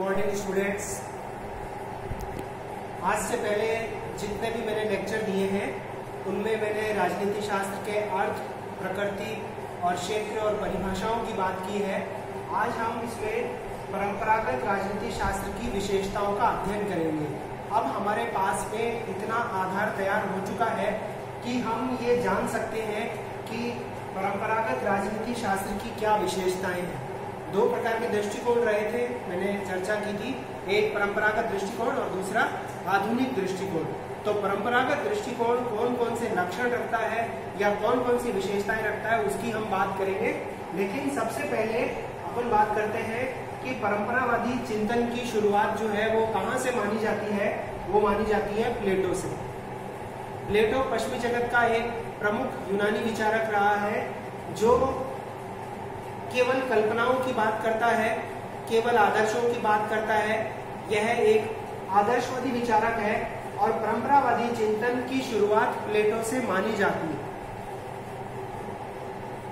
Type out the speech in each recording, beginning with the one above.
Morning students आज से पहले जितने भी मैंने लेक्चर दिए हैं, उनमें मैंने राजनीति शास्त्र के अर्थ, प्रकृति और क्षेत्र और परिभाषाओं की बात की है। आज हम इसमें परंपरागत राजनीति शास्त्र की विशेषताओं का अध्ययन करेंगे। अब हमारे पास में इतना आधार तैयार हो चुका है कि हम ये जान सकते हैं कि परंपरागत राजनीति शास्त्र की क्या विशेषताएँ हैं। दो प्रकार के दृष्टिकोण रहे थे, मैंने चर्चा की थी। एक परंपरागत दृष्टिकोण और दूसरा आधुनिक दृष्टिकोण। तो परंपरागत दृष्टिकोण कौन कौन से लक्षण रखता है या कौन कौन सी विशेषताएँ रखता है, उसकी हम बात करेंगे। लेकिन सबसे पहले अपन बात करते हैं कि परंपरावादी चिंतन की शुरुआत जो है, वो कहाँ से मानी जाती है? वो मानी जाती है प्लेटो से। प्लेटो पश्चिमी जगत का एक प्रमुख यूनानी विचारक रहा है, जो केवल कल्पनाओं की बात करता है, केवल आदर्शों की बात करता है, यह एक आदर्शवादी विचारक है और परंपरावादी चिंतन की शुरुआत प्लेटो से मानी जाती है।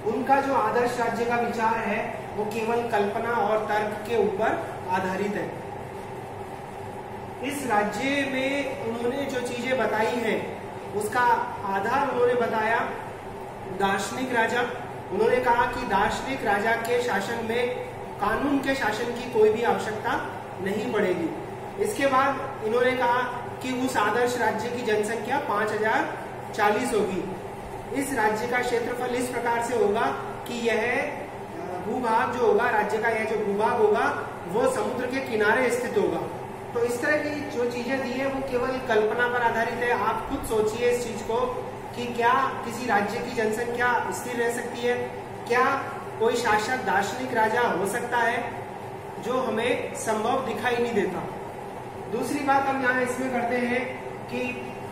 उनका जो आदर्श राज्य का विचार है, वो केवल कल्पना और तर्क के ऊपर आधारित है। इस राज्य में उन्होंने जो चीज़ें बताई हैं, उसका आधार उन्होंने बताया, दार्शनिक राजा उन्होंने कहा कि दार्शनिक राजा के शासन में कानून के शासन की कोई भी आवश्यकता नहीं पड़ेगी। इसके बाद इन्होंने कहा कि उस आदर्श राज्य की जनसंख्या पाँच हज़ार चालीस होगी। इस राज्य का क्षेत्रफल इस प्रकार से होगा कि यह भूभाग जो होगा, राज्य का यह जो भूभाग होगा, वो समुद्र के किनारे स्थित होगा। तो इस तरह की जो चीज़ें दी है, वो केवल कल्पना पर आधारित है। आप खुद सोचिए इस चीज़ को कि क्या किसी राज्य की जनसंख्या स्थिर रह सकती है? क्या कोई शासक दार्शनिक राजा हो सकता है जो हमें संभव दिखाई नहीं देता? दूसरी बात हम यहाँ इसमें करते हैं कि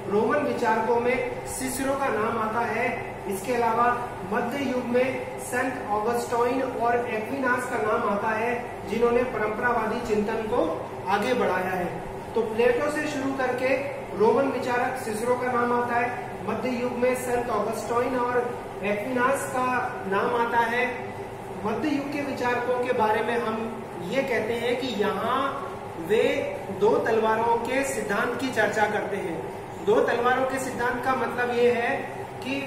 रोमन विचारकों में सिसरो का नाम आता है। इसके अलावा मध्य युग में संत ऑगस्टोइन और एक्विनास का नाम आता है, जिन्होंने परंपरावादी चिंतन को आगे बढ़ाया है। तो प्लेटो से शुरू करके रोमन विचारक सिसरो का नाम आता है। मध्य युग में संत ऑगस्टोइन और एक्विनास का नाम आता है। मध्य युग के विचारकों के बारे में हम ये कहते हैं कि यहाँ वे दो तलवारों के सिद्धांत की चर्चा करते हैं। दो तलवारों के सिद्धांत का मतलब ये है कि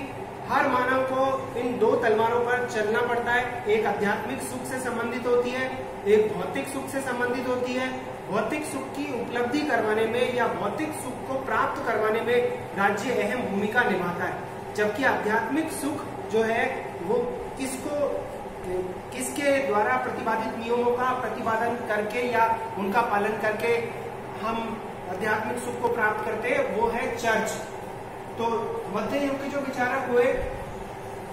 हर मानव को इन दो तलवारों पर चलना पड़ता है। एक आध्यात्मिक सुख से संबंधित होती है, एक भौतिक सुख से संबंधित होती है। भौतिक सुख की उपलब्धि करवाने में या भौतिक सुख को प्राप्त करवाने में राज्य अहम भूमिका निभाता है। जबकि आध्यात्मिक सुख जो है, वो किसको, किसके द्वारा प्रतिपादित नियमों का प्रतिपादन करके या उनका पालन करके हम आध्यात्मिक सुख को प्राप्त करते हैं, वो है चर्च। तो मध्य युग के जो विचारक हुए,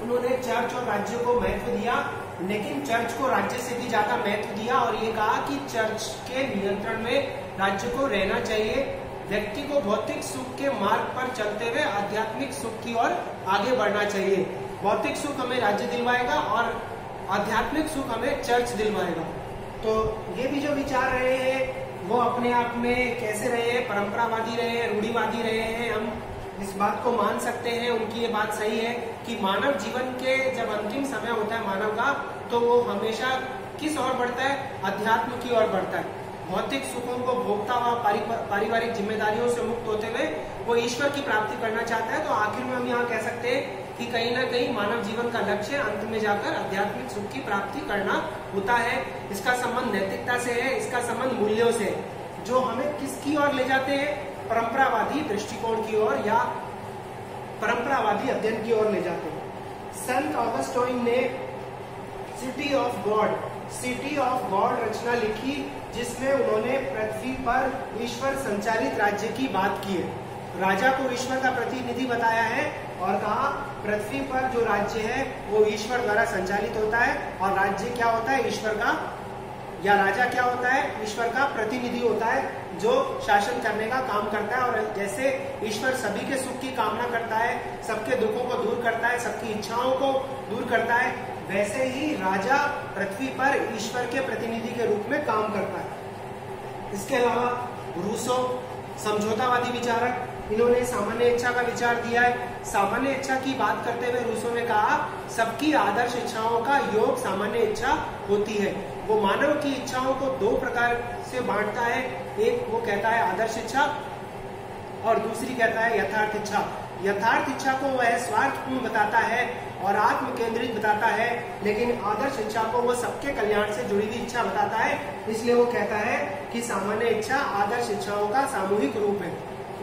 उन्होंने चर्च और राज्य को महत्व दिया। लेकिन चर्च को राज्य से भी ज़्यादा महत्व दिया और ये कहा कि चर्च के नियंत्रण में राज्य को रहना चाहिए। व्यक्ति को भौतिक सुख के मार्ग पर चलते हुए आध्यात्मिक सुख की ओर आगे बढ़ना चाहिए। भौतिक सुख हमें राज्य दिलवाएगा और आध्यात्मिक सुख हमें चर्च दिलवाएगा। तो ये भी जो विचार रहे हैं, वो अपने आप में कैसे रहे हैं? परंपरावादी रहे हैं, रूढ़ीवादी रहे हैं? हम इस बात को मान सकते हैं, उनकी ये बात सही है कि मानव जीवन के जब अंतिम समय होता है मानव का तो वो हमेशा किस ओर बढ़ता है? अध्यात्म की ओर बढ़ता है। भौतिक सुखों को भोगता हुआ पारिवारिक जिम्मेदारियों से मुक्त होते हुए वो ईश्वर की प्राप्ति करना चाहता है तो आखिर में हम यहाँ कह सकते हैं कि कहीं ना कहीं मानव जीवन का लक्ष्य अंत में जाकर आध्यात्मिक सुख की प्राप्ति करना होता है। इसका संबंध नैतिकता से है, इसका संबंध मूल्यों से जो हमें किसकी ओर ले जाते हैं? परंपरावादी दृष्टिकोण की ओर या परंपरावादी अध्ययन की ओर ले जाते हैं। संत ऑगस्टोइन ने city of God, city of God रचना लिखी, जिसमें उन्होंने पृथ्वी पर ईश्वर संचालित राज्य की बात की है। राजा को ईश्वर का प्रतिनिधि बताया है और कहा, पृथ्वी पर जो राज्य है, वो ईश्वर द्वारा संचालित होता है और राज्य क्या होता है? ईश्वर का या राजा क्या होता है? ईश्वर का प्रतिनिधि होता है, जो शासन करने का काम करता है और जैसे ईश्वर सभी के सुख की कामना करता है, सबके दुखों को दूर करता है, सबकी इच्छाओं को दूर करता है, वैसे ही राजा पृथ्वी पर ईश्वर के प्रतिनिधि के रूप में काम करता है। इसके अलावा रूसो, समझौतावादी विचारक, इन्होंने सामान्य इच्छा का विचार दिया है। सामान्य इच्छा की बात करते हुए रूसो ने कहा, सबकी आदर्श इच्छाओं का योग सामान्य इच्छा होती है। वो मानव की इच्छाओं को दो प्रकार से बांटता है। एक, वो कहता है आदर्श इच्छा, और दूसरी कहता है यथार्थ इच्छा। यथार्थ इच्छा को वह स्वार्थपूर्ण बताता है और आत्म केंद्रित बताता है, लेकिन आदर्श इच्छा को वह सबके कल्याण से जुड़ी हुई इच्छा बताता है। इसलिए वो कहता है कि सामान्य इच्छा आदर्श इच्छाओं का सामूहिक रूप है।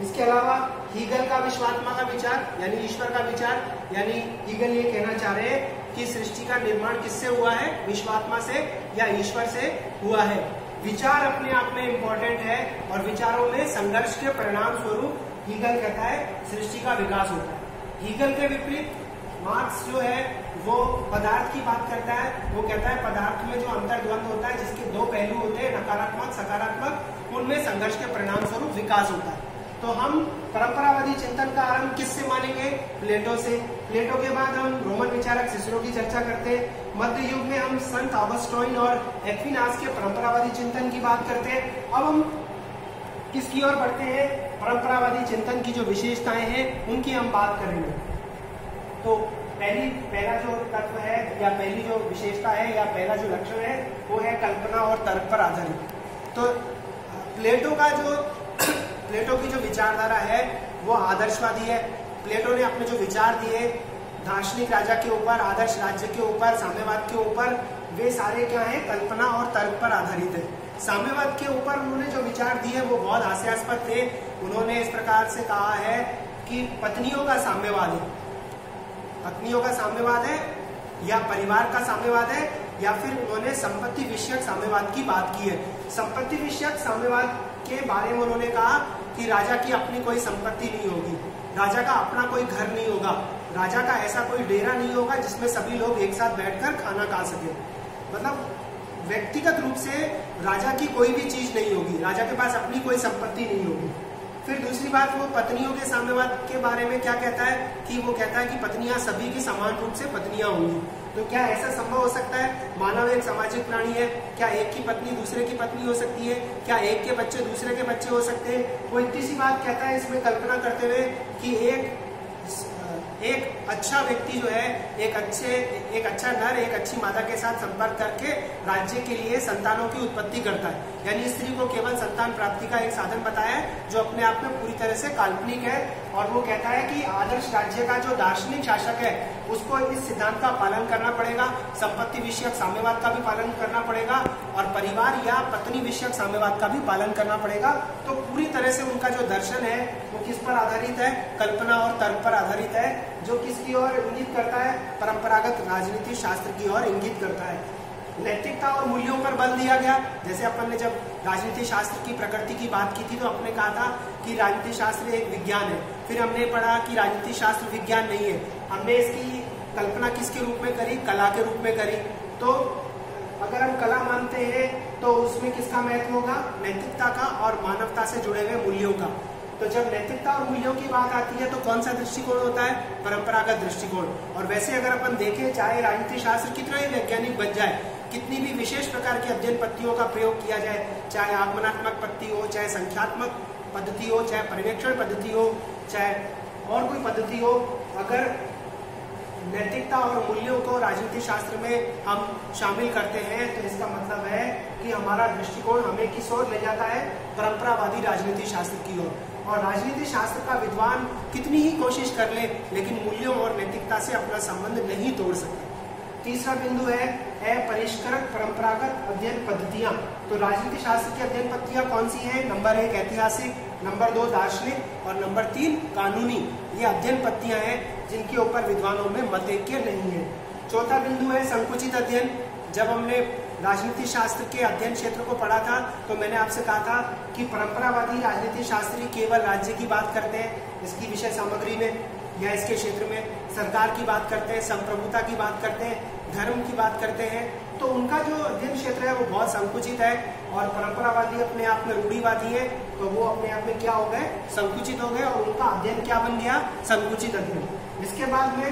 इसके अलावा हीगल का विश्वात्मा का विचार, यानी ईश्वर का विचार, यानी हीगल ये कहना चाह रहे हैं कि सृष्टि का निर्माण किससे हुआ है? विश्वात्मा से या ईश्वर से हुआ है? विचार अपने आप में इम्पोर्टेंट है और विचारों में संघर्ष के परिणाम स्वरूप हीगल कहता है, सृष्टि का विकास होता है। हीगल के विपरीत, मार्क्स जो है, वो पदार्थ की बात करता है। वो कहता है, पदार्थ में जो अंतर द्वंद होता है, जिसके दो पहलू होते हैं, नकारात्मक, सकारात्मक, उनमें संघर्ष के परिणाम स्वरूप विकास होता है। तो हम परंपरावादी चिंतन का आरंभ किससे मानेंगे? प्लेटो से। प्लेटो के बाद हम रोमन विचारक सिसरो की चर्चा करते हैं। मध्य युग में हम संत ऑगस्टोइन और एक्विनास के परंपरावादी चिंतन की बात करते हैं। अब हम किसकी ओर बढ़ते हैं? परंपरावादी चिंतन की जो विशेषताएँ हैं, उनकी हम बात करेंगे। तो पहली, पहला जो तत्व है, या पहली जो विशेषता है, या पहला जो लक्षण है, वो है कल्पना और तर्क पर आधारित। तो प्लेटो का जो प्लेटो की जो विचारधारा है, वो आदर्शवादी है। प्लेटो ने अपने जो विचार दिए, दार्शनिक राजा के ऊपर, आदर्श राज्य के ऊपर, साम्यवाद के ऊपर, वे सारे क्या है? कल्पना और तर्क पर आधारित है। साम्यवाद के ऊपर उन्होंने जो विचार दिए, वो बहुत हास्यास्पद थे। उन्होंने इस प्रकार से कहा है कि पत्नियों का साम्यवाद है। पत्नियों का साम्यवाद है, या परिवार का साम्यवाद है, या फिर उन्होंने संपत्ति विषयक साम्यवाद की बात की है। संपत्ति विषयक साम्यवाद के बारे में उन्होंने कहा कि राजा की अपनी कोई संपत्ति नहीं होगी। राजा का अपना कोई घर नहीं होगा। राजा का ऐसा कोई डेरा नहीं होगा जिसमें सभी लोग एक साथ बैठकर खाना खा सके। मतलब व्यक्तिगत रूप से राजा की कोई भी चीज़ नहीं होगी। राजा के पास अपनी कोई संपत्ति नहीं होगी। फिर दूसरी बात, वो पत्नियों के साम्यवाद के बारे में क्या कहता है कि वो कहता है कि पत्नियाँ सभी की समान रूप से पत्नियाँ होंगी। तो क्या ऐसा संभव हो सकता है? मानव एक सामाजिक प्राणी है। क्या एक की पत्नी दूसरे की पत्नी हो सकती है? क्या एक के बच्चे दूसरे के बच्चे हो सकते हैं? वो इतनी सी बात कहता है, इसमें कल्पना करते हुए कि एक एक अच्छा व्यक्ति जो है, एक अच्छे, एक अच्छा नर, एक अच्छी माता के साथ संपर्क करके राज्य के लिए संतानों की उत्पत्ति करता है। यानी स्त्री को केवल संतान प्राप्ति का एक साधन बताया जो अपने आप में पूरी तरह से काल्पनिक है और वो कहता है कि आदर्श राज्य का जो दार्शनिक शासक है उसको इस सिद्धांत का पालन करना पड़ेगा, संपत्ति विषयक साम्यवाद का भी पालन करना पड़ेगा और परिवार या पत्नी विषयक साम्यवाद का भी पालन करना पड़ेगा। तो पूरी तरह से उनका जो दर्शन है, वो किस पर आधारित है? कल्पना और तर्क पर आधारित है, जो किसकी ओर इंगित करता है? परंपरागत राजनीति शास्त्र की ओर इंगित करता है। नैतिकता और मूल्यों पर बल दिया गया। जैसे अपन ने जब राजनीति शास्त्र की प्रकृति की बात की थी तो अपने कहा था कि राजनीति शास्त्र एक विज्ञान है। फिर हमने पढ़ा कि राजनीति शास्त्र विज्ञान नहीं है। हमने इसकी कल्पना किसके रूप में करी? कला के रूप में करी। तो अगर हम कला मानते हैं तो उसमें किसका महत्व होगा? नैतिकता का और मानवता से जुड़े हुए मूल्यों का। तो जब नैतिकता और मूल्यों की बात आती है तो कौन सा दृष्टिकोण होता है? परंपरागत दृष्टिकोण। और वैसे अगर अपन देखें, चाहे राजनीति शास्त्र कितना ही वैज्ञानिक बन जाए, कितनी भी विशेष प्रकार की अध्ययन पत्तियों का प्रयोग किया जाए, चाहे आगमनात्मक पत्ती हो, चाहे संख्यात्मक पद्धति हो, चाहे पर्यवेक्षण पद्धति हो, चाहे और कोई पद्धति हो, अगर नैतिकता और मूल्यों को राजनीति शास्त्र में हम शामिल करते हैं तो इसका मतलब है कि हमारा दृष्टिकोण हमें किस ओर ले जाता है? परंपरावादी राजनीति शास्त्र की ओर। और राजनीति शास्त्र का विद्वान कितनी ही कोशिश कर ले, लेकिन मूल्यों और नैतिकता से अपना संबंध नहीं तोड़ सकता। तीसरा बिंदु है अपरिष्कृत परंपरागत अध्ययन पद्धतियाँ। तो राजनीति शास्त्र की अध्ययन पद्धतियाँ कौन सी हैं? नंबर एक ऐतिहासिक, नंबर दो दार्शनिक, और नंबर तीन कानूनी। ये अध्ययन पद्धतियाँ हैं जिनके ऊपर विद्वानों में मत नहीं है। चौथा बिंदु है संकुचित अध्ययन। जब हमने राजनीति शास्त्र के अध्ययन क्षेत्र को पढ़ा था तो मैंने आपसे कहा था कि परंपरावादी राजनीति शास्त्री केवल राज्य की बात करते हैं, इसकी विषय सामग्री में या इसके क्षेत्र में सरकार की बात करते हैं, संप्रभुता की बात करते हैं, धर्म की बात करते हैं। तो उनका जो अध्ययन क्षेत्र है, वो बहुत संकुचित है और परंपरावादी अपने आप में रूढ़ीवादी है। तो वो अपने आप में क्या हो गए? संकुचित हो गए और उनका अध्ययन क्या बन गया? संकुचित अध्ययन। इसके बाद में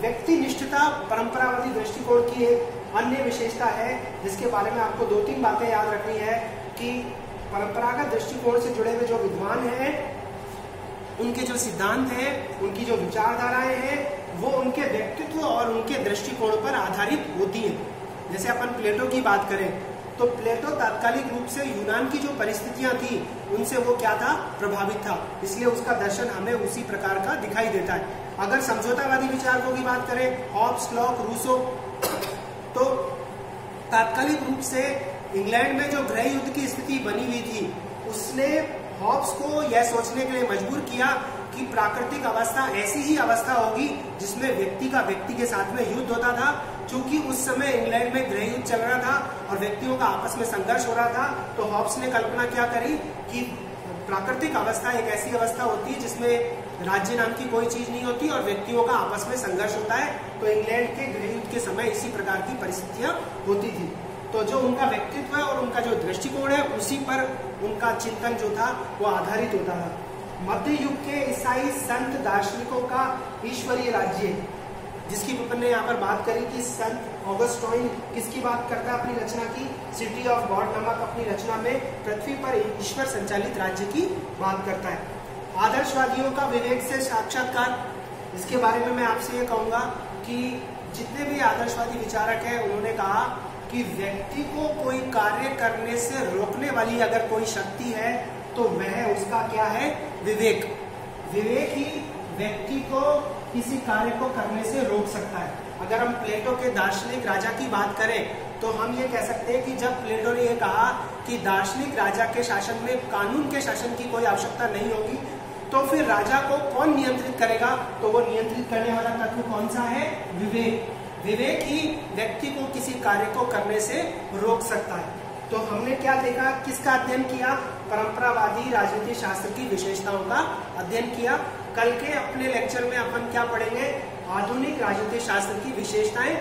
व्यक्ति निष्ठता परंपरावादी दृष्टिकोण की एक अन्य विशेषता है, जिसके बारे में आपको दो तीन बातें याद रखनी है कि परंपरागत दृष्टिकोण से जुड़े हुए जो विद्वान हैं, उनके जो सिद्धांत हैं, उनकी जो विचारधाराएँ हैं, वो उनके व्यक्तित्व और उनके दृष्टिकोण पर आधारित होती हैं। जैसे अपन प्लेटो की बात करें तो प्लेटो तात्कालिक रूप से यूनान की जो परिस्थितियाँ थी, उनसे वो क्या था? प्रभावित था। इसलिए उसका दर्शन हमें उसी प्रकार का दिखाई देता है। अगर समझौतावादी विचारकों की बात करें, हॉब्स, लॉक, रूसो तो तात्कालिक रूप से इंग्लैंड में जो गृह युद्ध की स्थिति बनी हुई थी, उसने हॉब्स को यह सोचने के लिए मजबूर किया कि प्राकृतिक अवस्था ऐसी ही अवस्था होगी जिसमें व्यक्ति का व्यक्ति के साथ में युद्ध होता था क्योंकि उस समय इंग्लैंड में गृह युद्ध चल रहा था और व्यक्तियों का आपस में संघर्ष हो रहा था तो हॉब्स ने कल्पना क्या करी कि प्राकृतिक अवस्था एक ऐसी अवस्था होती है जिसमें राज्य नाम की कोई चीज़ नहीं होती और व्यक्तियों का आपस में संघर्ष होता है तो इंग्लैंड के गृह युद्ध के समय इसी प्रकार की परिस्थितियाँ होती थी। तो जो उनका व्यक्तित्व है और उनका जो दृष्टिकोण है, उसी पर उनका चिंतन जो था, वो आधारित होता था। मध्य युग के ईसाई संत दार्शनिकों का ईश्वरीय राज्य जिसकी अपन ने यहाँ पर बात करी कि संत ऑगस्टोइन किसकी बात करता है अपनी रचना की? सिटी ऑफ़ गॉड नामक अपनी रचना में पृथ्वी पर ईश्वर संचालित राज्य की बात करता है। आदर्शवादियों का विवेक से साक्षात्कार। इसके बारे में मैं आपसे ये कहूँगा कि जितने भी आदर्शवादी विचारक हैं, उन्होंने कहा कि व्यक्ति को कोई कार्य करने से रोकने वाली अगर कोई शक्ति है तो वह उसका क्या है? विवेक। विवेक ही व्यक्ति को किसी कार्य को करने से रोक सकता है। अगर हम प्लेटो के दार्शनिक राजा की बात करें तो हम ये कह सकते हैं कि जब प्लेटो ने यह कहा कि दार्शनिक राजा के शासन में कानून के शासन की कोई आवश्यकता नहीं होगी तो फिर राजा को कौन नियंत्रित करेगा? तो वो नियंत्रित करने वाला तत्व कौन सा है? विवेक। विवेक ही व्यक्ति को किसी कार्य को करने से रोक सकता है। तो हमने क्या देखा? किसका अध्ययन किया? परंपरावादी राजनीति शास्त्र की विशेषताओं का अध्ययन किया। कल के अपने लेक्चर में अपन क्या पढ़ेंगे? आधुनिक राजनीति शास्त्र की विशेषताएँ